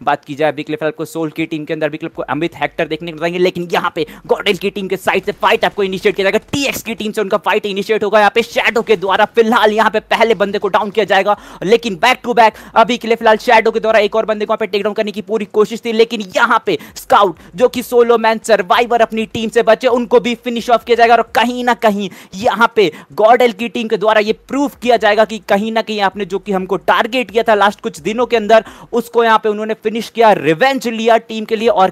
बात की जाए बिकले फ़िलहाल को सोल की टीम के अंदर बिकले को अमित हेक्टर देखने को मिलेंगे, लेकिन यहाँ पे गॉर्डन की टीम के साइड से फाइट आपको इनिशिएट किया जाएगा। टीएक्स की टीम से उनका फाइट इनिशिएट होगा। यहाँ पे शैडो के द्वारा फ़िलहाल यहाँ पे पहले बंदे को डाउन किया जाएगा, लेकिन बैक टू बैक अभी के लिए फ़िलहाल शैडो के द्वारा एक और बंदे को यहाँ पे टेक डाउन करने की पूरी कोशिश थी, लेकिन यहाँ पे स्काउट जो कि सोलो मैन सर्वाइवर अपनी टीम से बचे, उनको भी फिनिश ऑफ़ किया जाएगा, और कहीं ना कहीं यहाँ पे गॉर्डल की टीम के द्वारा ये प्रूफ किया जाएगा कि कहीं ना कहीं आपने जो कि हमको टारगेट किया था लास्ट कुछ दिनों के अंदर, उसको यहाँ पे उन्होंने फिनिश किया रिवेंज लिया टीम के लिए और